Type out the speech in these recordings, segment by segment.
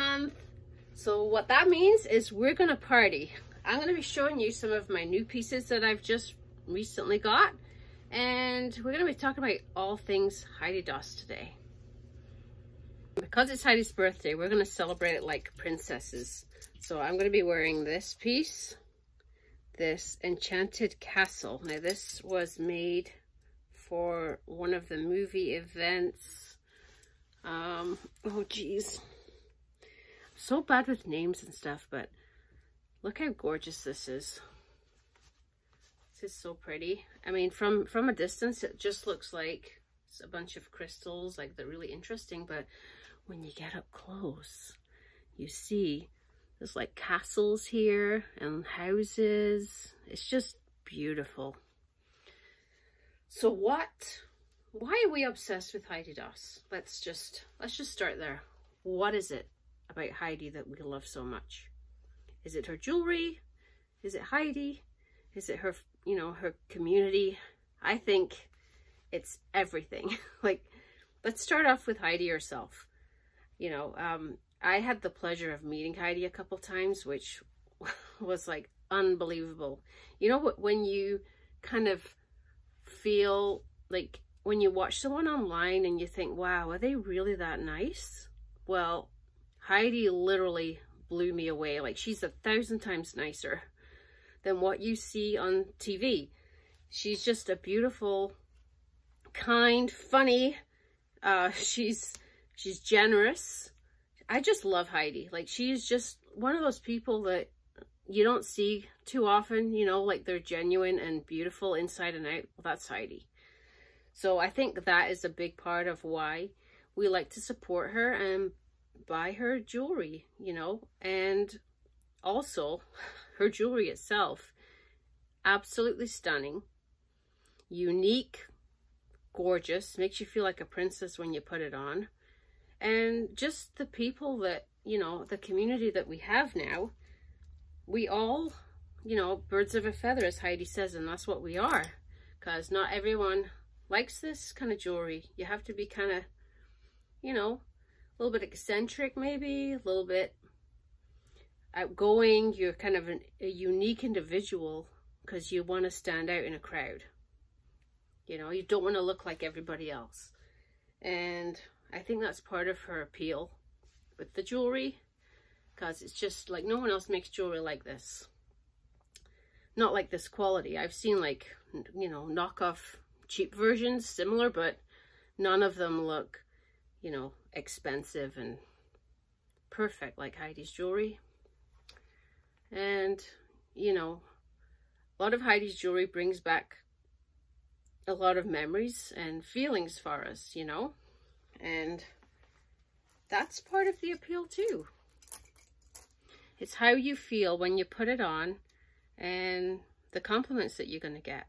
month. So what that means is we're gonna party. I'm gonna be showing you some of my new pieces that I've just recently got. And we're gonna be talking about all things Heidi Daus today. Because it's Heidi's birthday, we're gonna celebrate it like princesses. So I'm gonna be wearing this piece, this Enchanted Castle. Now this was made for one of the movie events. Um, oh geez. So bad with names and stuff, but look how gorgeous this is. This is so pretty. I mean, from, from a distance, it just looks like a bunch of crystals, like they're really interesting, but when you get up close, you see there's like castles here and houses. It's just beautiful. So what, why are we obsessed with Heidi Daus? Let's just, let's just start there. What is it about Heidi that we love so much? Is it her jewelry? Is it Heidi? Is it her, you know, her community? I think it's everything. like, let's start off with Heidi herself. You know, um, I had the pleasure of meeting Heidi a couple times, which was like unbelievable. You know, when you kind of feel like when you watch someone online and you think, wow, are they really that nice? Well, Heidi literally blew me away. Like she's a thousand times nicer than what you see on TV. She's just a beautiful, kind, funny, uh, she's, she's generous. I just love Heidi. Like she's just one of those people that you don't see too often, you know, like they're genuine and beautiful inside and out. Well, that's Heidi. So I think that is a big part of why we like to support her and buy her jewelry, you know, and also her jewelry itself, absolutely stunning, unique, gorgeous, makes you feel like a princess when you put it on. And just the people that, you know, the community that we have now, we all, you know, birds of a feather, as Heidi says, and that's what we are. Because not everyone likes this kind of jewelry. You have to be kind of, you know, a little bit eccentric maybe, a little bit outgoing. You're kind of an, a unique individual because you want to stand out in a crowd. You know, you don't want to look like everybody else. And I think that's part of her appeal with the jewelry because it's just like no one else makes jewelry like this. Not like this quality. I've seen like, you know, knockoff cheap versions, similar, but none of them look, you know, expensive and perfect like Heidi's jewelry. And, you know, a lot of Heidi's jewelry brings back a lot of memories and feelings for us, you know, and that's part of the appeal too. It's how you feel when you put it on and the compliments that you're going to get.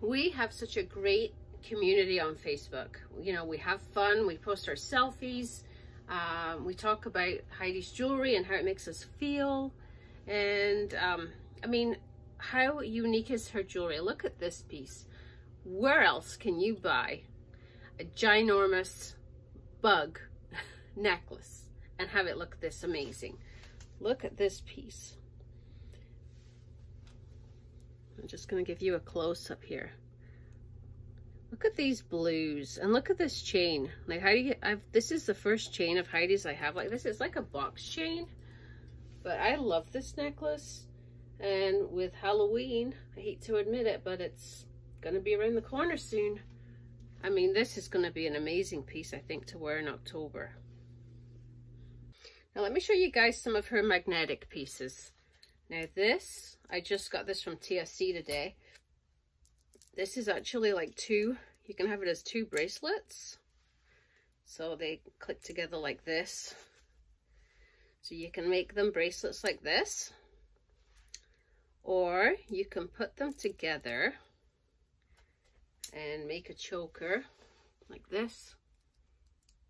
We have such a great community on Facebook. You know, we have fun, we post our selfies, um, we talk about Heidi's jewelry and how it makes us feel. And, um, I mean, how unique is her jewelry? Look at this piece. Where else can you buy a ginormous bug necklace and have it look this amazing? Look at this piece. I'm just going to give you a close-up here. Look at these blues and look at this chain. Like Heidi, I've, this is the first chain of Heidi's I have like this. It's like a box chain, but I love this necklace. And with Halloween, I hate to admit it, but it's going to be around the corner soon. I mean, this is going to be an amazing piece, I think, to wear in October. Now let me show you guys some of her magnetic pieces. Now this, I just got this from TSC today. This is actually like two, you can have it as two bracelets. So they click together like this. So you can make them bracelets like this. Or you can put them together and make a choker like this,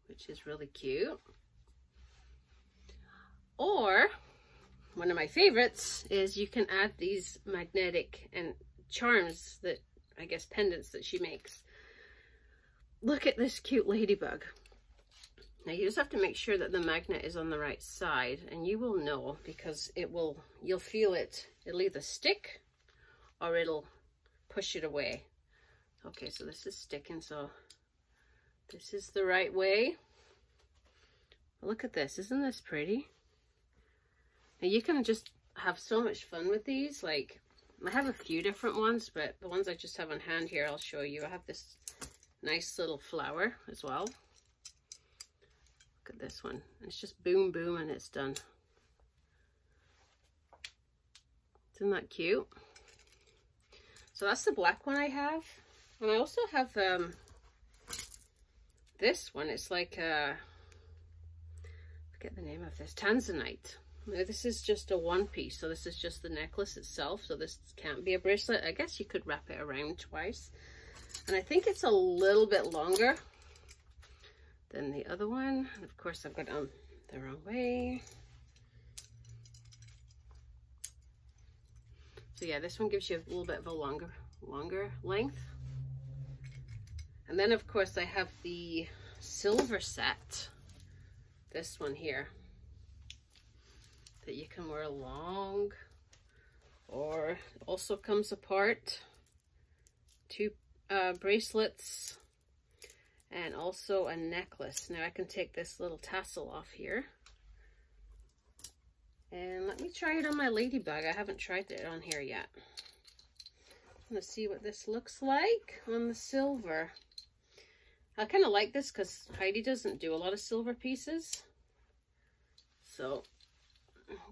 which is really cute. Or, one of my favorites is you can add these magnetic and charms that, I guess, pendants that she makes. Look at this cute ladybug. Now you just have to make sure that the magnet is on the right side and you will know because it will, you'll feel it, it'll either stick or it'll push it away. Okay, so this is sticking, so this is the right way. Look at this, isn't this pretty? Now you can just have so much fun with these, like I have a few different ones, but the ones I just have on hand here, I'll show you. I have this nice little flower as well. Look at this one. It's just boom, boom, and it's done. Isn't that cute? So that's the black one I have. And I also have um, this one. It's like a, forget the name of this, Tanzanite. Now this is just a one piece, so this is just the necklace itself, so this can't be a bracelet. I guess you could wrap it around twice. And I think it's a little bit longer than the other one. Of course I've got on the wrong way. So yeah, this one gives you a little bit of a longer, longer length. And then of course I have the silver set, this one here that you can wear long or also comes apart two uh, bracelets and also a necklace. Now I can take this little tassel off here. And let me try it on my ladybug. I haven't tried it on here yet. Let's see what this looks like on the silver. I kind of like this because Heidi doesn't do a lot of silver pieces. So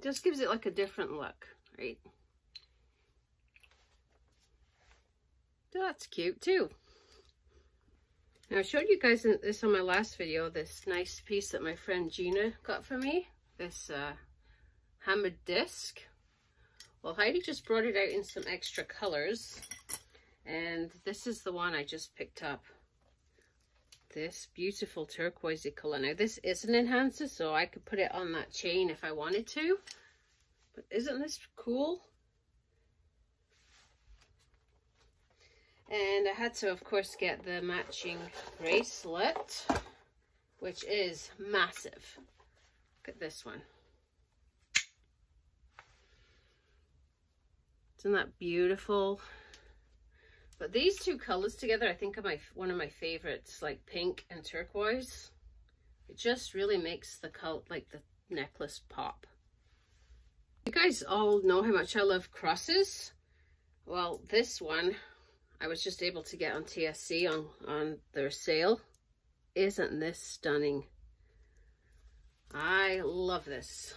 just gives it like a different look, right? So that's cute too. Now I showed you guys this on my last video, this nice piece that my friend Gina got for me, this uh, hammered disc. Well, Heidi just brought it out in some extra colors, and this is the one I just picked up this beautiful turquoisey color. Now this is an enhancer, so I could put it on that chain if I wanted to. But isn't this cool? And I had to, of course, get the matching bracelet, which is massive. Look at this one. Isn't that beautiful? But these two colors together, I think are my one of my favorites, like pink and turquoise. It just really makes the color, like the necklace pop. You guys all know how much I love crosses. Well, this one, I was just able to get on TSC on, on their sale. Isn't this stunning? I love this.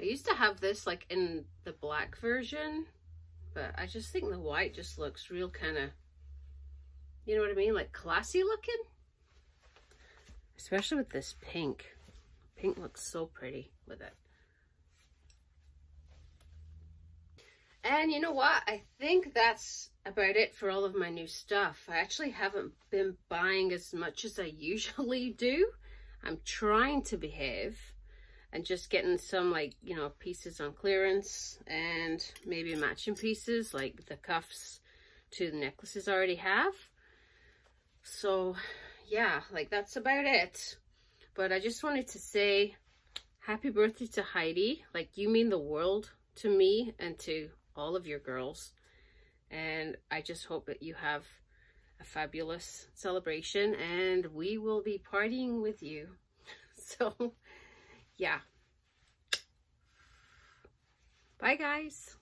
I used to have this like in the black version but I just think the white just looks real kind of, you know what I mean? Like classy looking. Especially with this pink. Pink looks so pretty with it. And you know what? I think that's about it for all of my new stuff. I actually haven't been buying as much as I usually do. I'm trying to behave and just getting some like, you know, pieces on clearance and maybe matching pieces like the cuffs to the necklaces I already have. So yeah, like that's about it. But I just wanted to say happy birthday to Heidi. Like you mean the world to me and to all of your girls. And I just hope that you have a fabulous celebration and we will be partying with you. So yeah. Bye, guys.